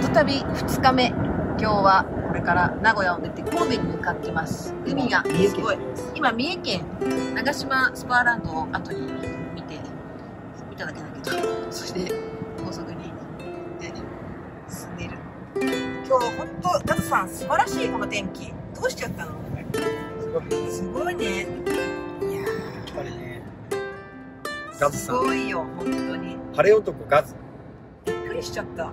里旅2日目。今日はこれから名古屋を出て神戸に向かってます。海がすごい。今三重県長島スパーランドを後に見て見ただけだけどそして高速にね進んでいる。今日本当ガズさん素晴らしいこの天気。どうしちゃったの？すごい。すごいね。いややっぱりね。すズさん。ごいよ本当に。晴れ男ガズ。びっくりしちゃった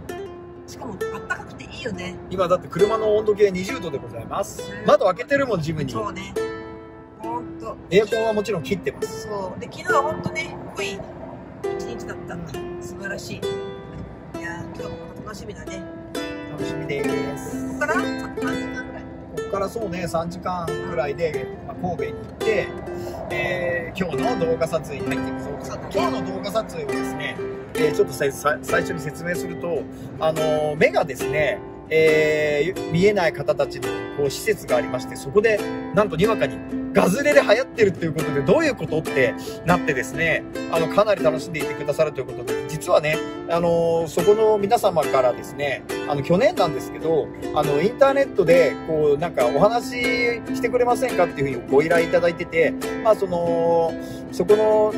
しかもあったかくていいよね。今だって車の温度計20度でございます。窓開けてるもん、ジムに。そうね。本当エアコンはもちろん切ってます。そう。で昨日は本当ね濃い一日だった。素晴らしい。いやー今日も楽しみだね。楽しみです。ここから3時間ぐらい？ここからそうね、3時間くらいで、まあ、神戸に行って、えー今日の動画撮影に入っていくそ今日の動画撮影はですね、えーちょっと最初に説明すると、あの目がですね、えー見えない方たちのこう施設がありまして、そこで、なんとにわかにガズレで流行ってるっていうことで、どういうことってなってですね、あの、かなり楽しんでいてくださるということで、実はね、あのそこの皆様からですね、あの、去年なんですけど、あの、インターネットで、こう、なんかお話ししてくれませんかっていうふうにご依頼いただいてて、まあ、その、そこの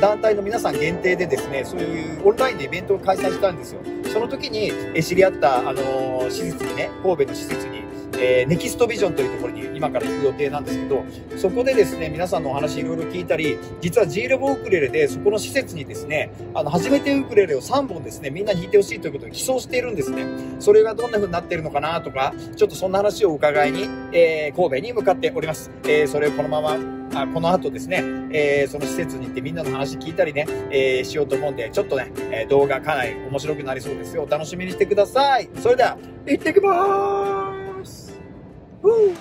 団体の皆さん限定でですね、そういうオンラインでイベントを開催したんですよ。その時にえ知り合った、あの施設にね、神戸の施設に、えーネキストビジョンというところに今から行く予定なんですけど、そこでですね、皆さんのお話いろいろ聞いたり、実は G レボウクレレでそこの施設にですね、あの、初めてウクレレを3本ですね、みんなに弾いてほしいということで寄贈しているんですね。それがどんな風になってるのかなとか、ちょっとそんな話を伺いに、えー神戸に向かっております。えーそれをこのまま、あこの後ですね、えーその施設に行ってみんなの話聞いたりね、えーしようと思うんで、ちょっとね、え動画かなり面白くなりそうですよ。お楽しみにしてください。それでは、行ってきまーす。ふう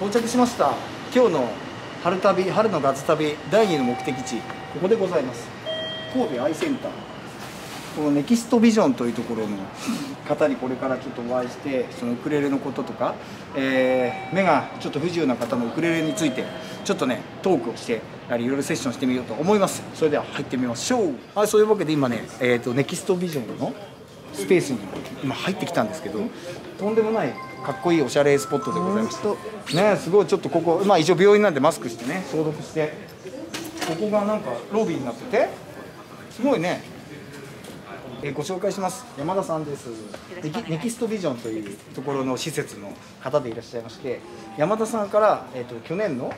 到着しました今日の春旅春の夏旅第2の目的地ここでございます神戸アイセンターこのネキストビジョンというところの方にこれからちょっとお会いしてそのウクレレのこととか、えー目がちょっと不自由な方のウクレレについてちょっとねトークをしてやはりいろいろセッションしてみようと思います。それでは入ってみましょう。はいそういうわけで今ね、えー、とネキストビジョンのスペースに今入ってきたんですけどとんでもないかっこいいおしゃれスポットでございますねすごいちょっとここまあ一応病院なんでマスクしてね消毒して。ここがなんかロビーになっててすごいねえーご紹介します。山田さんです。ネキネキストビジョンというところの施設の方でいらっしゃいまして山田さんから、えー、と去年の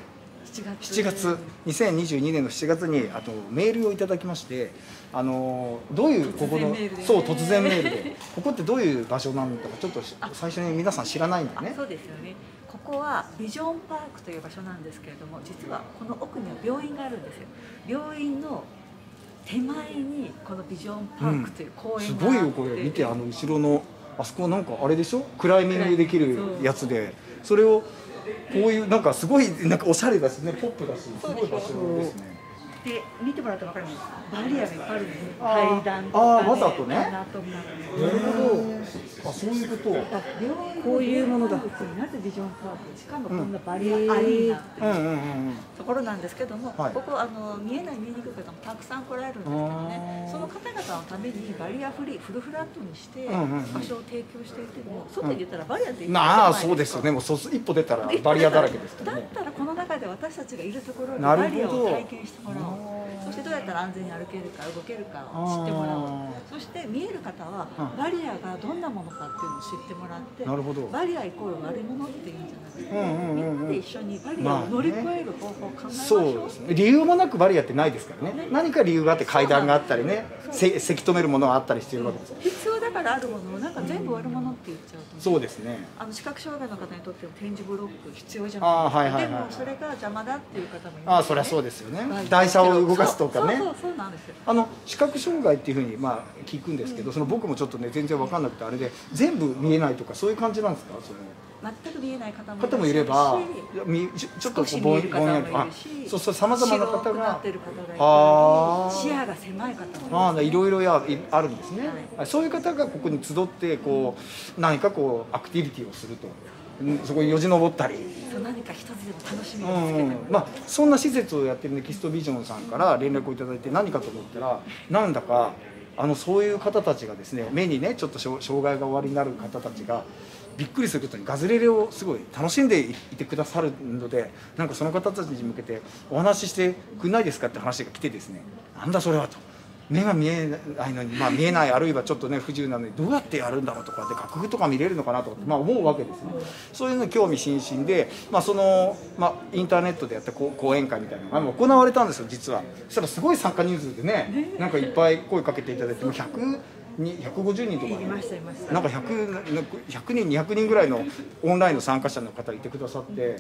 7月。2022年の7月にあとメールをいただきましてあのどういうここのそう突然メールでここってどういう場所なのかちょっとし最初に皆さん知らないんだよねそうですよね。ここはビジョンパークという場所なんですけれども、実はこの奥には病院があるんですよ。病院の手前にこのビジョンパークという公園すがあって、ごいよこれ。見てあの後ろのあそこなんかあれでしょ？クライミングできるやつで。それをこういうなんかすごいなんかおしゃれだしねポップだしすごい場所ですね。で見てもらうと分かるんです。バリアがいっぱいあるんです階段とか、あーわざとね。なるほどあそういうこと。こういうものだなぜビジョンパークしかもこんなバリアアリーナっていうところなんですけども、はい。ここあの見えない見えにくい方もたくさん来られるんですけどねその方々のためにバリアフリーフルフラットにして場所を提供していても外に出たらバリアっていいまあそうですよね。もうそう一歩出たらバリアだらけですだっねたらこの中で私たちがいるところにバリアを体験してもらおう。そしてどうやったら安全に歩けるか動けるかを知ってもらおうして見える方はうん。バリアがどんなものかっていうのを知ってもらってなるほど。バリアイコール悪者っていうんじゃなくて、うんうんうんうん。みんなで一緒にバリアを乗り越える方法を考えましょう、そうですね。理由もなくバリアってないですからね。何か理由があって階段があったりね。せせき止めるものがあったりしてるわけです必要だからあるものをなんか全部悪者って言っちゃうと、そうですね。あの視覚障害の方にとっても点字ブロック必要じゃないですか、はいはいはいでもそれが邪魔だっていう方もいます、ね、ああそりゃそうですよね。はい。台車を動かすとかね。そうそうそうなんですよ。あの視覚障害っていうふうにまあ聞くんですけど、その僕もちょっとね全然わかんなくてあれで全部見えないとかそういう感じなんですか？その全く見えない方も方もいればちょっとぼんやりあるしそうそうさまざまな方があー。視野が狭い方もいろいろやいあるんですね、はい。そういう方がここに集ってこう何かこうアクティビティをすると。うんそこによじ登ったり。何か一つでも楽しみうを見つけうんまあ、そんな施設をやってるネキストビジョンさんから連絡をいただいて何かと思ったらなんだかあのそういう方たちがですね目にねちょっと障障害がおありになる方たちがびっくりすることにガズレレをすごい楽しんでいてくださるのでなんかその方たちに向けてお話ししてくれないですかって話が来てですね。なんだそれはと。目が見えないのに、まあ、見えないあるいはちょっとね不自由なのにどうやってやるんだろうとかで楽譜とか見れるのかなとか、まあ、思うわけですね。そういうの興味津々で、まあそのまあ、インターネットでやった講講演会みたいなのが行われたんですよ実は。そしたらすごい参加人数でねなんかいっぱい声かけていただいてもう100に150人とかいましたいました。なんか 100, 100人200人ぐらいのオンラインの参加者の方いてくださって。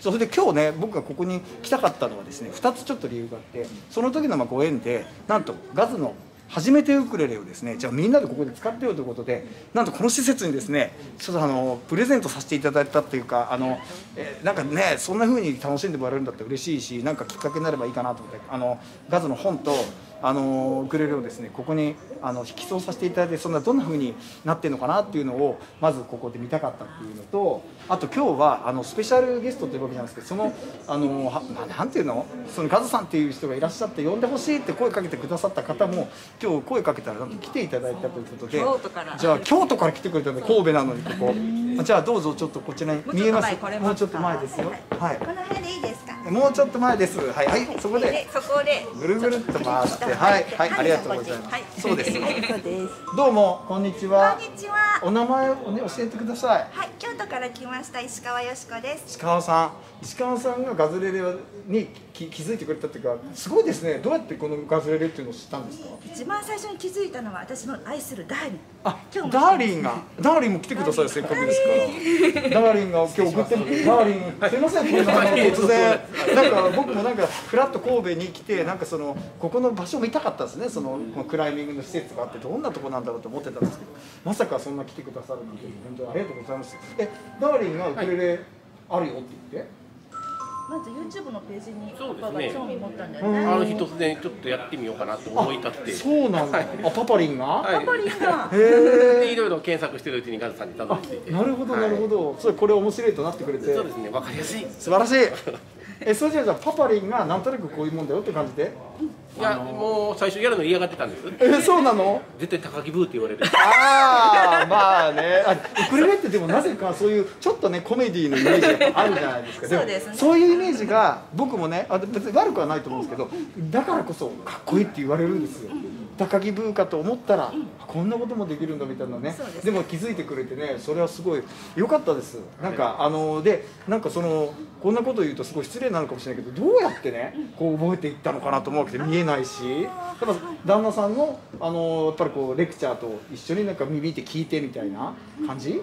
それで今日ね僕がここに来たかったのはですね2つちょっと理由があってその時のまあご縁でなんとガズの初めてウクレレをですねじゃあみんなでここで使ってよということでなんとこの施設にですねちょっとあのプレゼントさせていただいたっていうかあの、えーなんかねそんな風に楽しんでもらえるんだったら嬉しいしなんかきっかけになればいいかなと思ってあのガズの本とあのウクレレをですね。ここにあの引きそうさせていただいてそんなどんな風になってるのかなっていうのをまずここで見たかったっていうのとあと今日はあのスペシャルゲストというわけじゃないですけどそのあのは、まあ、なんていうの？そのガズさんっていう人がいらっしゃって呼んでほしいって声かけてくださった方も今日声かけたらなんと来ていただいたということで京都から。じゃあ京都から来てくれたんで神戸なのにここ。じゃあどうぞちょっとこちらに見えます？もうちょっと前ですよ。はい。この辺でいいですか。もうちょっと前です。はい。はい。そこでそこで。ぐるぐるっと回してはいはいありがとうございます、はい。そうですはい、そうです。どうもこんにちこはんにちは。お名前をね教えてください。はい、京都から来ました石川よしこです。石川さん。石川さんがガズレレに気気づいてくれたっていうかすごいですね。どうやってこのガズレレっていうのを知ったんですか？一番最初に気づいたのは私の愛するダーリン。あ今日もダーリンが。ダーリンも来てくださいせっかくですから。ダーリンが今日送ってる。ダーリンすいませんこんな突然。なんか僕もなんかフラッと神戸に来てなんかそのここの場所を見たかったですねそのこのクライミングの施設があってどんなとこなんだろうと思ってたんですけどまさかそんな来てくださるなんて本当にありがとうございます。えダーリンがウクレレあるよって言って、まず YouTube のページにパパが興味持ったんだようん。ね。ある日突然ちょっとやってみようかなと思い立って。そうなんだ、あパパリンが、はい。パパリンが。へでえいろいろ検索してるうちにガズさんにたどり着いて。なるほどなるほど、それこれ面白いとなってくれて。そうですね。わかりやすい。素晴らしいえそれじゃパパリンがなんとなくこういうもんだよって感じで？いやもう最初やるの嫌がってたんです。えそうなの？絶対高木ブーって言われる。ああまあね。あウクレレってでもなぜかそういうちょっとねコメディのイメージがあるじゃないですか。もそうですね。そういうイメージが僕もねあ別に悪くはないと思うんですけどだからこそかっこいいって言われるんですよ高木ブーかと思ったらこんなこともできるんだみたいなね。そうでも気づいてくれてねそれはすごい良かったです。なんかあのでなんかそのこんなこと言うとすごい失礼なのかもしれないけどどうやってねこう覚えていったのかなと思うわけで見えないし。やっぱ旦那さんのあのやっぱりこうレクチャーと一緒になんか見て聞いてみたいな感じ？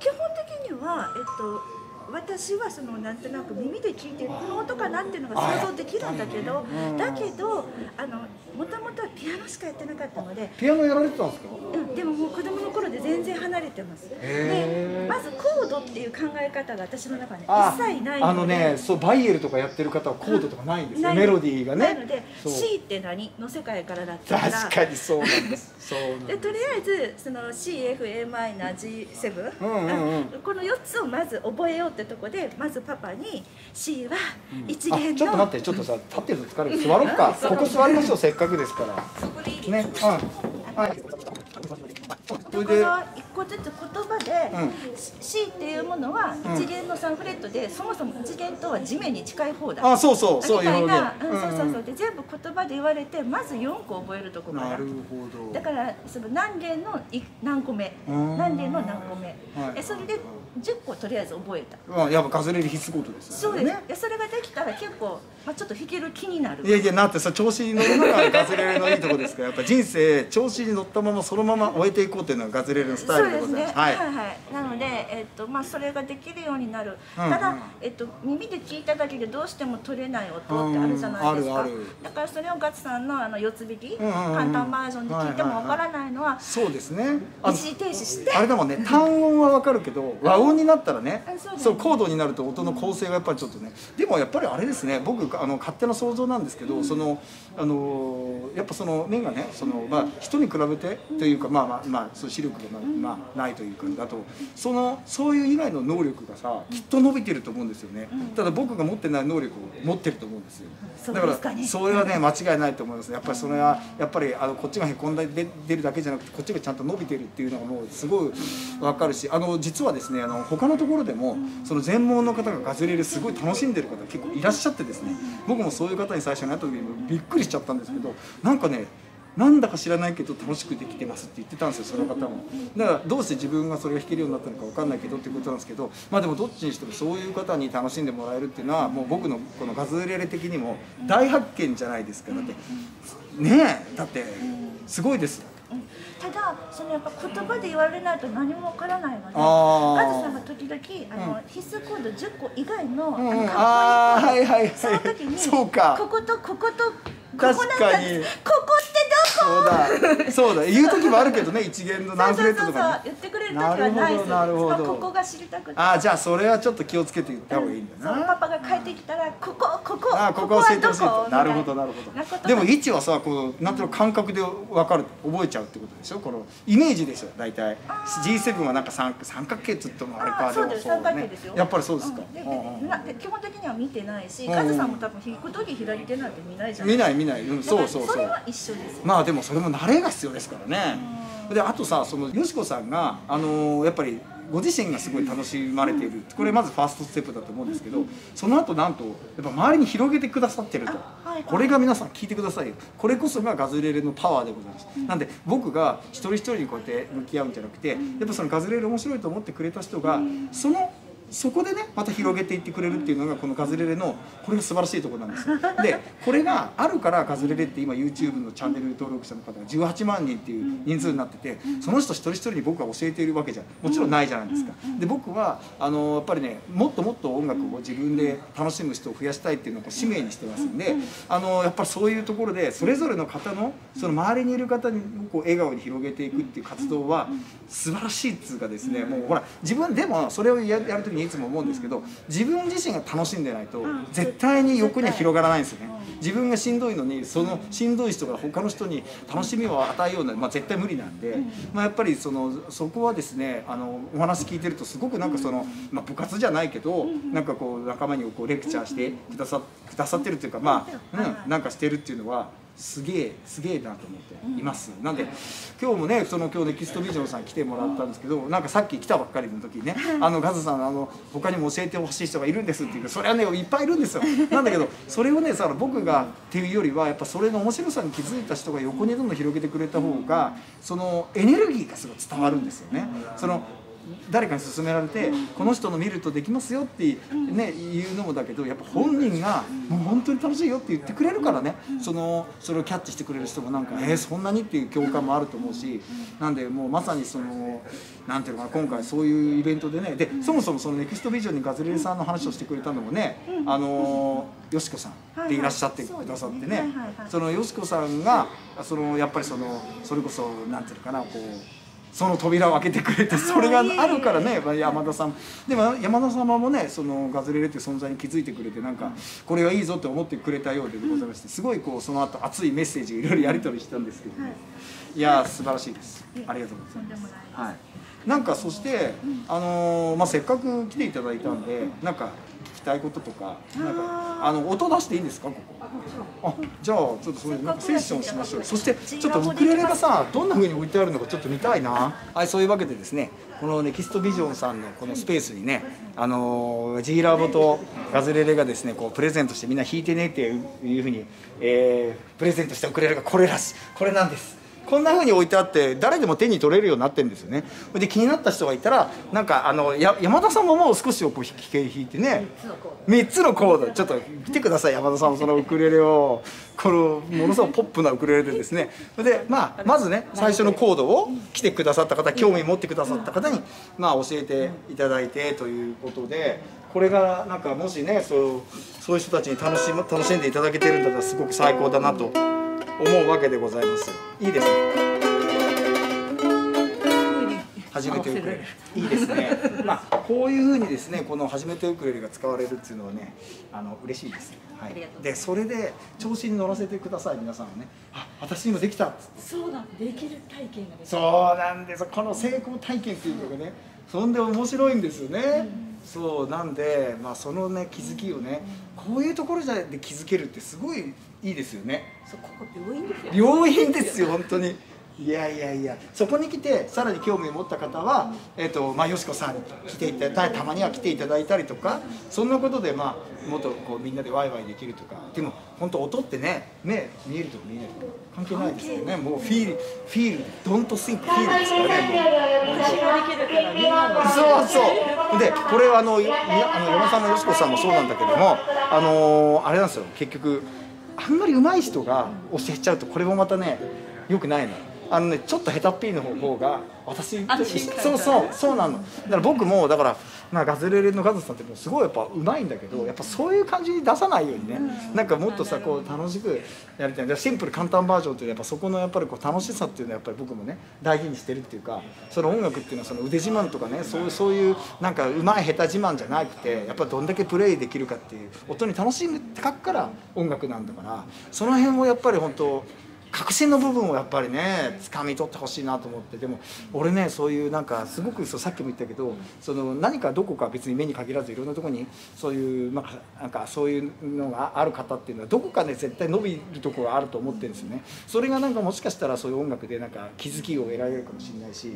基本的にはえっと。私はそのなんとなく耳で聞いてこの音かなっていうのが想像できるんだけどうん。だけどあのもともとはピアノしかやってなかったのでピアノやられてたんですか？うん、でももう子供の頃で全然離れてます。でまずコードっていう考え方が私の中にあ一切ないので。あのねそうバイエルとかやってる方はコードとかないんですよ、ない。メロディーがね。なので C って何？の世界からだったから。確かにそうなんですでとりあえずその CFAmG7、うんうんうん。この4つをまず覚えようってとこでまずパパに C は一あ弦の、ちょっと待ってちょっとさ立ってると疲れる。座ろ うかここ座りましょうせっかくですから。そこでいいですね。うん。はいこの一個ずつ言葉で、うん。C っていうものはん。一弦の3フレットで、そもそも一弦とは地面に近い方だ。あそうそうそうみたいな、そうそうそう。で全部言葉で言われてまず4個覚えるとこからなるほど。だからその何弦のい何個目。うん。何弦の何個目、はい。えそれで10個とりあえず覚えた。まあやっぱガズレレ必須ことですそうです、よねでそれができたら結構、まあ、ちょっと弾ける気になる。いやいやなってさ調子に乗るのがガズレレのいいところですからやっぱ人生調子に乗ったままそのまま終えていこうっていうのがガズレレのスタイルでございますはい。はいはい。なので、えっとまあ、それができるようになる、うんうんただ、えっと、耳で聞いただけでどうしても取れない音ってあるじゃないですか、うんあるある。だからそれをガツさんのあの四つ弾き、うんうんうん。簡単バージョンで聞いてもわからないのはそうですね。一時停止して。あれだもんね単音はわかるけど和和音になったらねあそうコードになると音の構成がやっぱりちょっとね。でもやっぱりあれですね。僕あの勝手な想像なんですけど、そのあのやっぱその目がねその、まあ、人に比べてというかまあまあ、まあ、そう視力が、まあまあ、ないというかだとそのそういう以外の能力がさきっと伸びてると思うんですよね、ただ僕が持ってない能力を持ってると思うんですよ。だからそれはね間違いないと思います。やっぱりそれはやっぱりあのこっちがへこんだり出出るだけじゃなくてこっちがちゃんと伸びてるっていうのがもうすごい分かるしあの実はですねあの他のところでもその全盲の方がガズレレすごい楽しんでる方結構いらっしゃってですね。僕もそういう方に最初に会った時にびっくりしちゃったんですけどなんかねなんだか知らないけど楽しくできてますって言ってたんですよその方も。だからどうして自分がそれが弾けるようになったのか分かんないけどっていうことなんですけどまあでもどっちにしてもそういう方に楽しんでもらえるっていうのはもう僕のこのガズレレ的にも大発見じゃないですかだって。ねえだってすごいですよ。ただそのやっぱ言葉で言われないと何もわからないのであー。カズさんが時々あの、必須コード10個以外の,、うん。あのあーはいはいはい。その時にそうか。こことここと確かに。ここそうだそうだ。言う時もあるけどね一元の何フレットとかね。言ってくれる時はないです。なるほどなるほど。ここが知りたくて。ああじゃあそれはちょっと気をつけて言った方がいいんだなそうパパが帰ってきたらここここああここ教えてほしいはどこ？となるほどな。るほど。でも位置はさこうなんとなく感覚で分かる覚えちゃうってことでしょ？このイメージでしょ？大体。G7 はなんか三三角形っつってもあれかあそうでも三角形ですよ。やっぱりそうですか、うん。うんでなで基本的には見てないし、うんカズさんも多分弾く時左手なんて見ないじゃない見ない見ない、うん、そうそうそう。それは一緒ですまあでもそれも慣れが必要ですからね。であとさそのよしこさんがあのーやっぱりご自身がすごい楽しまれている。これまずファーストステップだと思うんですけどその後なんとやっぱ周りに広げてくださってると。あはいこれが皆さん聞いてくださいよ。これこそがガズレレのパワーでございます。なんで僕が一人一人にこうやって向き合うんじゃなくてやっぱそのガズレレ面白いと思ってくれた人がそのそこでねまた広げていってくれるっていうのがこのガズレレのこれが素晴らしいところなんですよ。でこれがあるからガズレレって今 YouTube のチャンネル登録者の方が18万人っていう人数になっててその人一人一人に僕が教えているわけじゃもちろんないじゃないですか。で僕はあのやっぱりねもっともっと音楽を自分で楽しむ人を増やしたいっていうのを使命にしてますんであのやっぱりそういうところでそれぞれの方のその周りにいる方にこう笑顔に広げていくっていう活動は素晴らしいっつうかですねもうほら自分でもそれをややる時にいつも思うんですけど自分自身が楽しんでないと絶対に横には広がらないんですよね。自分がしんどいのにそのしんどい人が他の人に楽しみを与えような、まあ、絶対無理なんで、まあ、やっぱりそのそこはですねあのお話聞いてるとすごくなんかその、まあ、部活じゃないけどなんかこう仲間にこうレクチャーしてくださくださってるっていうかまあ、うん、なんかしてるっていうのはすげえすげえなと思っています、なんで今日もねその今日ネキストビジョンさん来てもらったんですけどなんかさっき来たばっかりの時にね「あのガズさんあの他にも教えてほしい人がいるんです」って言うそれはねいっぱいいるんですよ。なんだけどそれをねさ僕がっていうよりはやっぱそれの面白さに気づいた人が横にどんどん広げてくれた方がそのエネルギーがすごい伝わるんですよね。その誰かに勧められてこの人の見るとできますよって、ね、言うのもだけどやっぱ本人がもう本当に楽しいよって言ってくれるからね。そのそれをキャッチしてくれる人もなんかえー、そんなにっていう共感もあると思うしなんでもうまさにそのなんていうのかな今回そういうイベントでね。でそもそもそのネクストビジョンにガズレレさんの話をしてくれたのもねあのよしこさんでいらっしゃってくださってね。そのよしこさんがそのやっぱりそのそれこそなんていうのかなこう。その扉を開けてくれてそれがあるからねまあ山田さん。でも山田様もねそのガズレレっていう存在に気づいてくれてなんかこれはいいぞって思ってくれたようでございましてすごいこうその後熱いメッセージをいろいろやり取りしたんですけどね。い。やー素晴らしいです。ありがとうございます。はい。なんかそしてあのーまあせっかく来ていただいたんでなんかたいこととかなんかあの音出していいんですかここ？あじゃあちょっとそれなんかセッションしましょうそしてちょっとウクレレがさどんな風に置いてあるのかちょっと見たいな。はいそういうわけでですねこのネキストビジョンさんのこのスペースにねあのー G ラボとガズレレがですねこうプレゼントしてみんな弾いてねっていう風に、えープレゼントしたウクレレがこれらしい。これなんですこんな風に置いてあって誰でも手に取れるようになってるんですよね。で気になった人がいたらなんかあのや山田さんももう少しこう弾き弾いてね3つのコード。ちょっと見てください山田さんもそのウクレレを。このものすごくポップなウクレレでですね。で、まあ、まずね最初のコードを来てくださった方興味持ってくださった方に、まあ、教えていただいてということでこれがなんかもしねそうそういう人たちに楽しむ楽しんでいただけてるんだったらすごく最高だなと思うわけでございますいいですね。は始めてウクレレいいですね。まあこういうふうにですねこの初めてウクレレが使われるっていうのはねあの嬉しいです。はい。でそれで調子に乗らせてください皆さんはね。あ私にもできたっつそうなんできる体験ができる。そうなんです。この成功体験っていうのがねそんで面白いんですよね、そうなんでまあそのね気づきをねこういうところで気づけるってすごいいいですよね。そうここ病院ですよ。病院ですよ本当に。いやいやいや。そこに来てさらに興味を持った方は、えっとまあ、よしこさんに来ていただいたたまには来ていただいたりとかそんなことで、まあ、もっとこうみんなでワイワイできるとか。でも本当音ってね目見えるとか見えないとか関係ないですよね。もうフィールフィールドントシンクフィールですからね。もうそうそう。でこれはあのいあの山さんのよしこさんもそうなんだけどもあのあれなんですよ。結局あんまり上手い人が教えちゃうとこれもまたねよくないの。あのねちょっと下手っぴーの方が私そうそうそうなの。だから僕もだから、まあ、ガズレレのガズさんってもうすごいやっぱ上手いんだけどやっぱそういう感じに出さないようにね。なんかもっとさこう楽しくやりたい。でシンプル簡単バージョンっていうやっぱそこのやっぱりこう楽しさっていうのはやっぱり僕もね大事にしてるっていうかその音楽っていうのはその腕自慢とかねそういうそういうなんか上手い下手自慢じゃなくてやっぱどんだけプレイできるかっていう音に楽しむって書くから音楽なんだからその辺をやっぱり本当革新の部分をやっぱりね掴み取ってほしいなと思って。でも俺ねそういうなんかすごくそうさっきも言ったけどその何かどこか別に目に限らずいろんなとこにそういうまあなんかそういうのがある方っていうのはどこかね絶対伸びるとこがあると思ってるんですよね。それがなんかもしかしたらそういう音楽でなんか気づきを得られるかもしれないし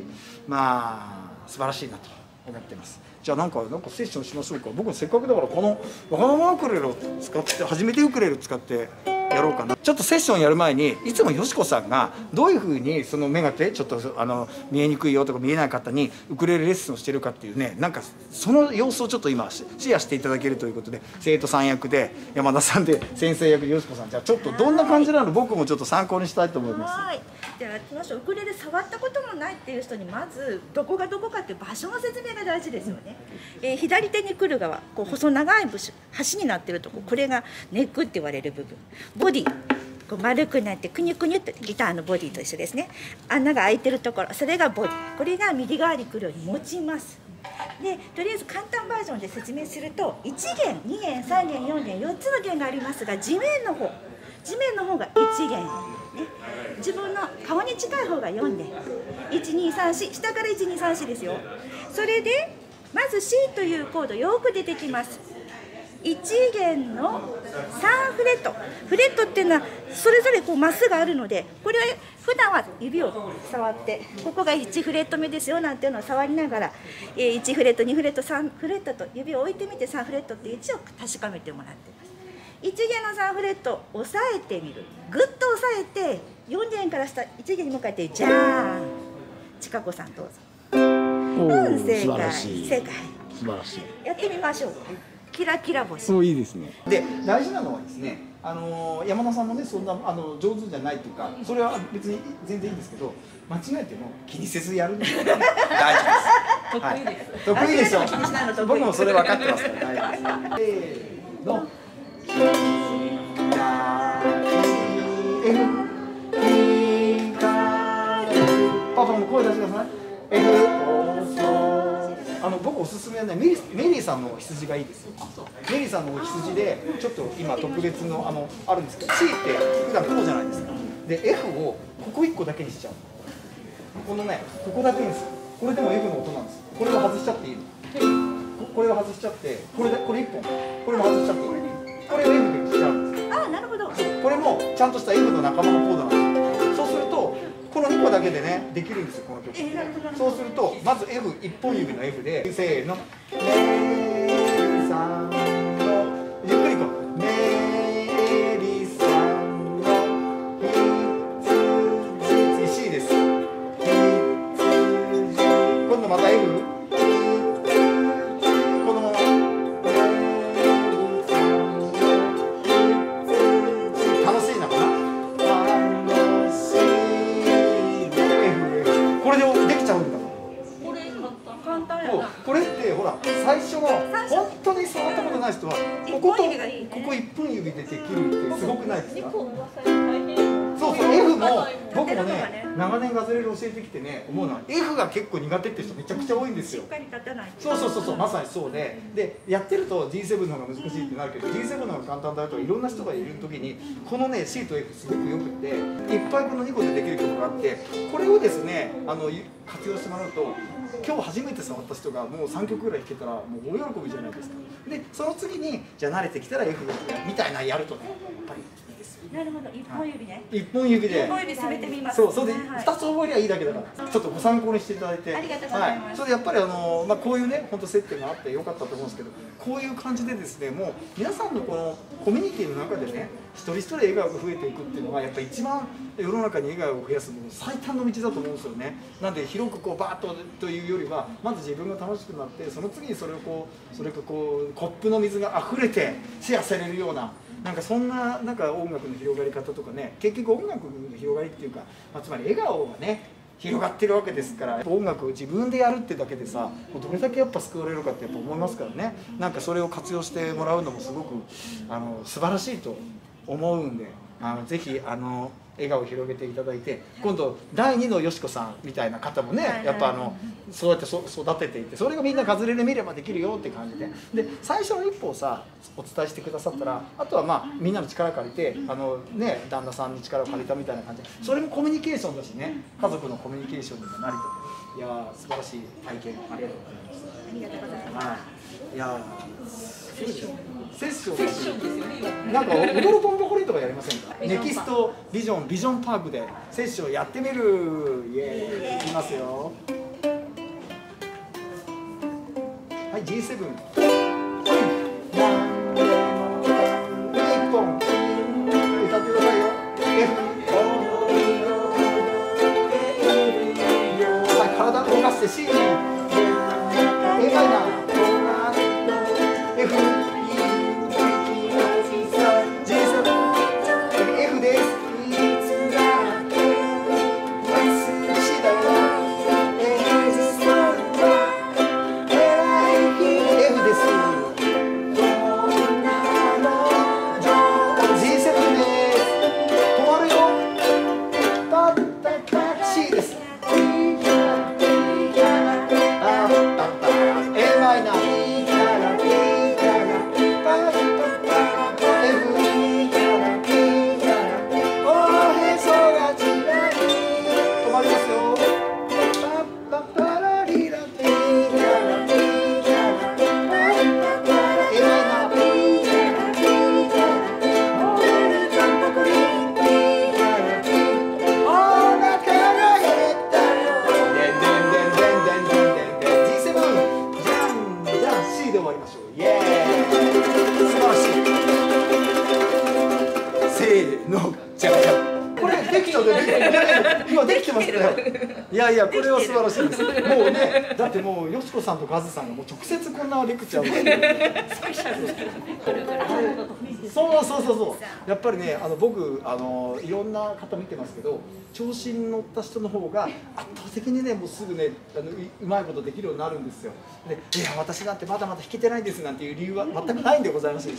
まあ素晴らしいなと思ってます。じゃあなんかなんかセッションしましょうか。僕せっかくだからこのわがままウクレレを使って初めてウクレレ使って。やろうかなちょっとセッションやる前にいつもよしこさんがどういうふうにその目がてちょっとあの見えにくいよとか見えない方にウクレレレッスンをしてるかっていうねなんかその様子をちょっと今シェアしていただけるということで生徒さん役で山田さんで先生役でよしこさんじゃあちょっとどんな感じなの僕もちょっと参考にしたいと思いますはい。じゃあ、その人ウクレレ触ったこともないっていう人にまずどこがどこかっていう場所の説明が大事ですよね。えー左手に来る側、こう細長い部首端になってるとこ、これがネックって言われる部分。ボディ。こう丸くなってくにゅくにゅってギターのボディと一緒ですね。穴が開いてるところ。それがボディ。これが右側に来るように持ちます。でとりあえず簡単バージョンで説明すると1弦2弦3弦4弦4つの弦がありますが地面の方。地面の方が1弦、ね、自分の顔に近い方が4弦。1234下から1234ですよ。それでまず C というコードよく出てきます。1弦の3フレット。フレットっていうのはそれぞれこうマスがあるのでこれは普段は指を触ってここが1フレット目ですよなんていうのを触りながらえー1フレット2フレット3フレットと指を置いてみて3フレットっていう位置を確かめてもらってます。1弦の3フレット押さえてみる。ぐっと押さえて4弦から下1弦に向かってじゃーん。近子さんどうぞ。うん正解。正解。素晴らしい。やってみましょうキラキラ星。そういいですね。で大事なのはですねあの山田さんもねそんなあの上手じゃないっていうかそれは別に全然いいんですけど間違えても気にせずやるのが 大事です。得意です、はい、得意でしょ。気にしないの得意。僕もそれ分かってますから大丈夫です。せーの。パパも声出してください。F あの僕おすすめはねメリメリーさんの羊がいいですよ。メリーさんの羊でちょっと今特別のあのあるんですけど C って普段こうじゃないですか。で F をここ1個だけにしちゃう。このねここだけにする。これでも F の音なんです。これを外しちゃっていいの。ここれを外しちゃってこれでこれ1本。これも外しちゃっていいこれを F でしちゃうんです。あなるほど。これもちゃんとした F の仲間のコードなんですこの2個だけでねできるんですよこの曲。そうするとまず F 一本指の F でせーの「ですよ。そうそうそうそうまさにそうででやってると G7 の方が難しいってなるけど G7 の方が簡単だといろんな人がいる時にこのね C と F すごくよくっていっぱいこの2個でできる曲があってこれをですねあのゆ活用してもらうと今日初めて触った人がもう3曲ぐらい弾けたらもう大喜びじゃないですか。でその次にじゃあ慣れてきたら F がみたいなやるとねやっぱりなるほど一本指ね。一本指で。一本指攻めてみますそう、それではい。2つ覚えりゃいいだけだから、ちょっとご参考にしていただいて、ありがとうございます。はい、それでやっぱりあの、まあ、こういうね、本当接点があってよかったと思うんですけど、こういう感じでですね、もう皆さんのこのコミュニティの中でね、一人一人笑顔が増えていくっていうのが、やっぱり一番世の中に笑顔を増やすもの最短の道だと思うんですよね。なんで広くこうバーッとというよりは、まず自分が楽しくなって、その次にそれをこう、それがこうコップの水が溢れてシェアされるような。なんかそんななんか音楽の広がり方とかね結局音楽の広がりっていうか、まあ、つまり笑顔がね広がってるわけですから音楽を自分でやるってだけでさどれだけやっぱ救われるかってやっぱ思いますからね。なんかそれを活用してもらうのもすごくあの素晴らしいと思うんであのぜひあの笑顔を広げていただいて今度第2のよしこさんみたいな方もねやっぱあのそうやってそ育てていってそれがみんな外れで見ればできるよって感じで。で最初の一歩をさお伝えしてくださったらあとはまあみんなの力借りてあのね旦那さんに力を借りたみたいな感じで。それもコミュニケーションだしね。家族のコミュニケーションにもなりといやー素晴らしい体験ありがとうございます。ありがとうございます。はい、いやーセッションセッション。セッションですよねなんか踊るポンポコリとかやりませんか？ネキストビジョンビジョンパークでセッションやってみる。イエーイ。いきますよ。はい G7 さんとカズさんがもう直接こんなレクチャーを そうそうそうそうやっぱりねあの僕あのいろんな方見てますけど調子に乗った人の方が圧倒的にねもうすぐねあのうまいことできるようになるんですよ。でいや私なんてまだまだ弾けてないんですなんていう理由は全くないんでございますい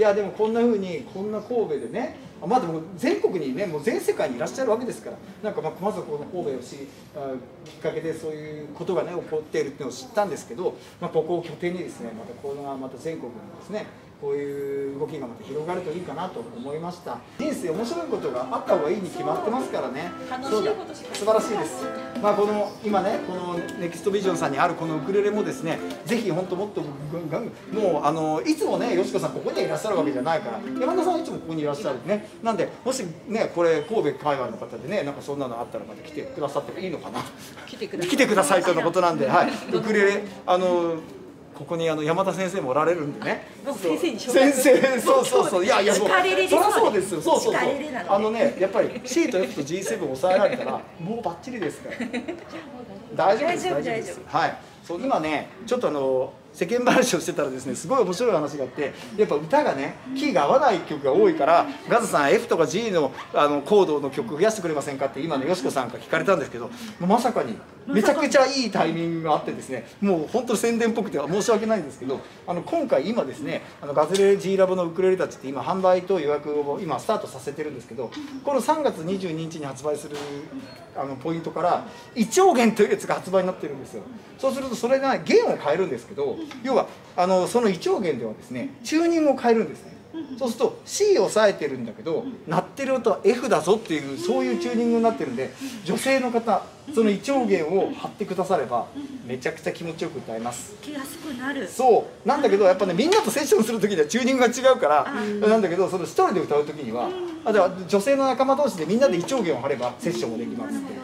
やでもこんな風にこんな神戸でねまあでも全国にねもう全世界にいらっしゃるわけですから。なんかままずこの神戸をしあきっかけでそういうことがね起こっているっていうのを知ったんですけど、まあ、ここを拠点にですねまたこのまた全国にですねこういう動きがまた広がるといいかなと思いました。人生面白いことがあった方がいいに決まってますからね。そうだ。素晴らしいです。まあこの今ねこのネクストビジョンさんにあるこのウクレレもですねぜひ本当もっともうあのいつもねよしこさんここにいらっしゃるわけじゃないから。山田さんはいつもここにいらっしゃる。ね。なんでもしねこれ神戸界隈の方でねなんかそんなのあったらまた来てくださっていいのかな。来てください。来てくださいとのことなんで、はい、ウクレレあのここにあの山田先生もおられるんでね。僕先生に紹先介生、そうそうそう、いやいやもう、そりゃそうですよ。そうそうそうあのね、やっぱり C と F と G7 を抑えられたらもうバッチリですから。大丈夫です大丈夫大丈夫です。はい。そう今ね、ちょっとあの世間話をしてたらですねすごい面白い話があってやっぱ歌がねキーが合わない曲が多いからガズさん F とか G のあのコードの曲増やしてくれませんかって今のよしこさんから聞かれたんですけどまさかにめちゃくちゃいいタイミングがあってですねもう本当宣伝っぽくて申し訳ないんですけどあの今回今ですねあのガズレ G ラボのウクレレたちって今販売と予約を今スタートさせてるんですけどこの3月22日に発売するあのポイントから胃腸弦というやつが発売になってるんですよ。そうするとそれが弦を変えるんですけど要はあのその胃腸弦ではですねチューニングを変えるんですね。そうすると C を押さえてるんだけど鳴ってる音は F だぞっていうそういうチューニングになってるんで女性の方その胃腸弦を張ってくださればめちゃくちゃ気持ちよく歌えます。着やすくなる。そう。なんだけどやっぱねみんなとセッションする時にはチューニングが違うからなんだけどその一人で歌う時にはあだから女性の仲間同士でみんなで胃腸弦を張ればセッションもできます。って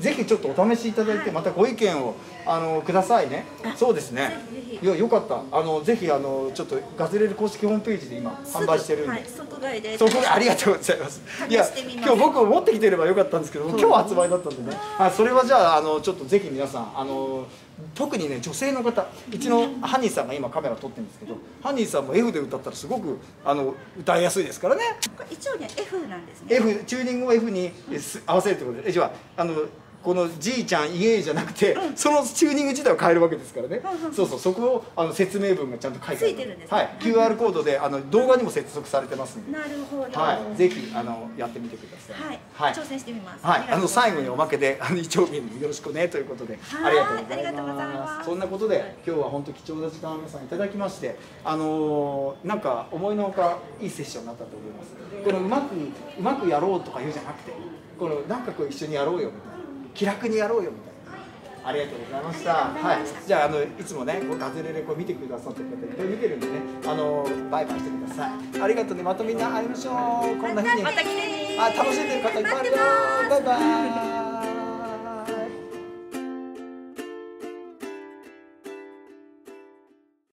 ぜひちょっとお試しいただいてまたご意見をあのくださいね。そうですね。いやよかった。あのぜひあのちょっとガズレレ公式ホームページで今販売してるんで、はい、外買で。ありがとうございます。いや今日僕も持ってきてればよかったんですけど、今日発売だったんでね。はい、それはじゃああのちょっとぜひ皆さんあの特にね女性の方、うちのハニーさんが今カメラ撮ってるんですけど、ハニーさんも F で歌ったらすごくあの歌いやすいですからね。これ一応ね F なんですね。F チューニングを F にす合わせるってことで、えじゃああの。この G ちゃんイエーじゃなくて、そのチューニング自体を変えるわけですからね、そうそうそこをあの説明文がちゃんと書いてあるついてるんですね。はい。QR コードであの動画にも接続されてますんで。なるほど。はい、ぜひあのやってみてください。はい、はい。挑戦してみます。はい、あの最後におまけけで、あの一応によろしくねということで、はい。ありがとうございま。す。そんなことで、今日は本当貴重な時間を皆さんいただきまして、あのーなんか思いのほかいいセッションになったと思います。このうまくうまくやろうとか言うじゃなくて、このなんかこう一緒にやろうよみたいな、気楽にやろうよみたいな。ありがとうございました。はい、じゃあ、あの、いつもね、こうガズレレこう見てくださってる方いっぱい見てるんでね、あの、バイバイしてください。ありがとうね、またみんな会いましょう。こんな風に。また来てねあ、楽しんでる方いっぱいいるよ。バイバイ。